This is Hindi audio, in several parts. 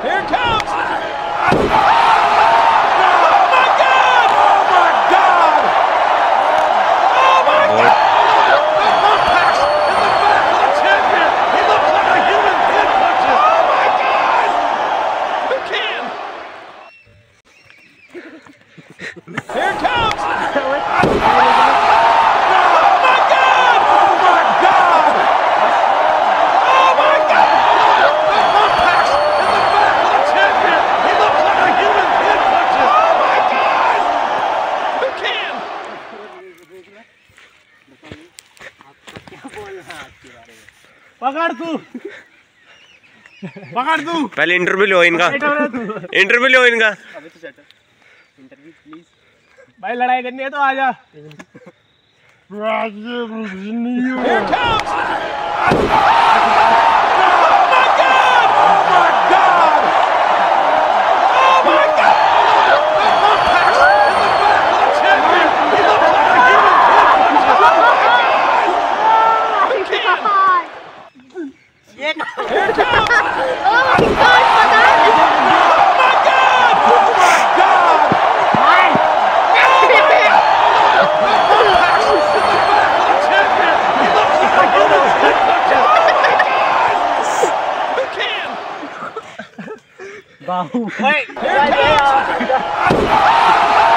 Here comes! पकड़ तू। पकड़ तू। पहले इंटरव्यू लो इनका। इंटरव्यू लो इनका। भाई लड़ाई करनी है तो आ जा। Here comes! Bahu. Wait. Here it comes.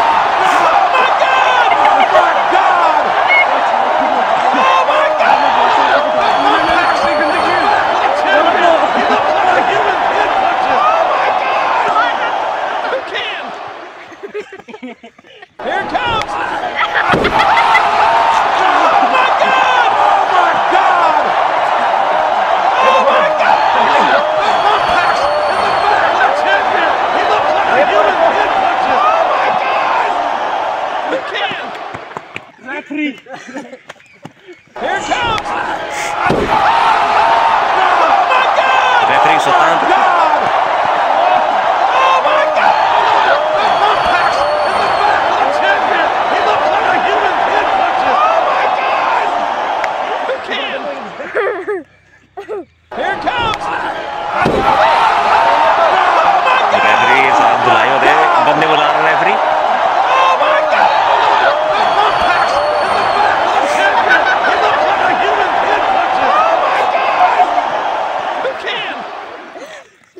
three. Here comes.